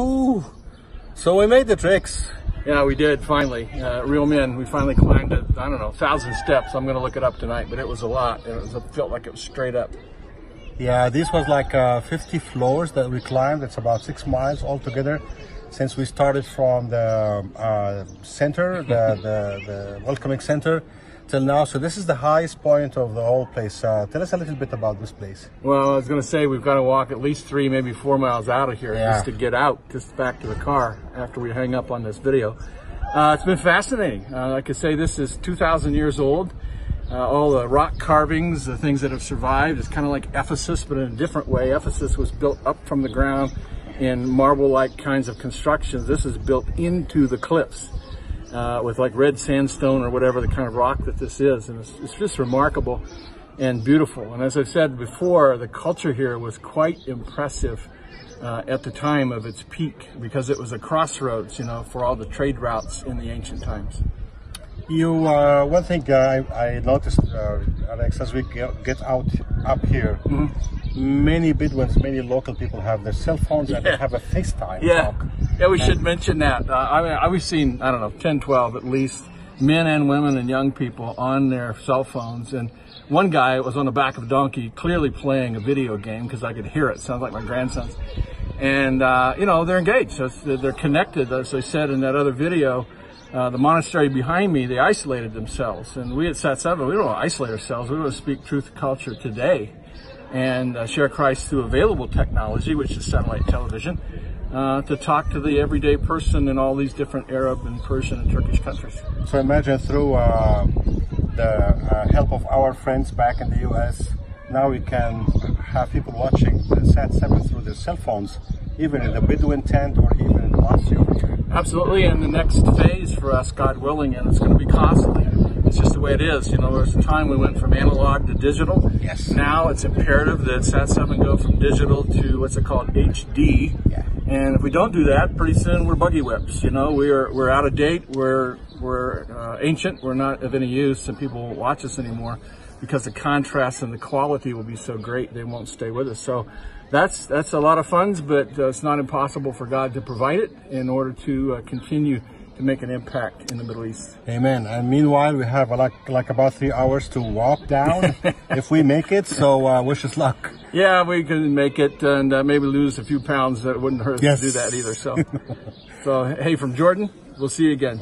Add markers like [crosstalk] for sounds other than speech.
Whew. So we made the tricks. Yeah, we did finally. Uh, real men. We finally climbed it. I don't know, thousand steps. I'm going to look it up tonight, but it was a lot. And It, was, it felt like it was straight up. Yeah, this was like uh, 50 floors that we climbed. It's about six miles altogether. Since we started from the uh, center, the, the, the welcoming center, till now. So this is the highest point of the whole place. Uh, tell us a little bit about this place. Well, I was going to say we've got to walk at least three, maybe four miles out of here Yeah. just to get out, just back to the car after we hang up on this video. Uh, it's been fascinating. Uh, like I could say, this is 2,000 years old. Uh, all the rock carvings, the things that have survived, it's kind of like Ephesus, but in a different way. Ephesus was built up from the ground in marble-like kinds of constructions. This is built into the cliffs uh, with like red sandstone or whatever the kind of rock that this is. And it's, it's just remarkable and beautiful. And as I said before, the culture here was quite impressive uh, at the time of its peak because it was a crossroads, you know, for all the trade routes in the ancient times. You, uh, one thing uh, I, I noticed, uh, Alex, as we get, get out up here, many Bedouins, many local people have their cell phones and they have a FaceTime Yeah, talk. Yeah, we should mention that. Uh, I mean, I've seen, I don't know, 10, 12 at least, men and women and young people on their cell phones. And one guy was on the back of a donkey, clearly playing a video game because I could hear it. Sounds like my grandson's. And, uh, you know, they're engaged. So they're connected. As I said in that other video, uh, the monastery behind me, they isolated themselves. And we at Sat 7, we don't isolate ourselves. We want to speak truth to culture today and uh, share Christ through available technology, which is satellite television, uh, to talk to the everyday person in all these different Arab and Persian and Turkish countries. So imagine through uh, the uh, help of our friends back in the US, now we can have people watching the Sat 7 through their cell phones, even in the Bedouin tent or even in the monastery. Absolutely, and the next phase for us, God willing, and it's going to be costly. It's just the way it is. You know, there was a time we went from analog to digital. Yes. Now it's imperative that Sat7 go from digital to what's it called HD. Yeah. And if we don't do that, pretty soon we're buggy whips. You know, we're we're out of date. We're we're uh, ancient. We're not of any use, and people won't watch us anymore because the contrast and the quality will be so great they won't stay with us. So that's that's a lot of funds, but uh, it's not impossible for God to provide it in order to uh, continue to make an impact in the Middle East. Amen. And meanwhile, we have like like about three hours to walk down [laughs] if we make it. So uh, wish us luck. Yeah, we can make it and uh, maybe lose a few pounds. That wouldn't hurt Yes. to do that either. So, [laughs] so hey, from Jordan, we'll see you again.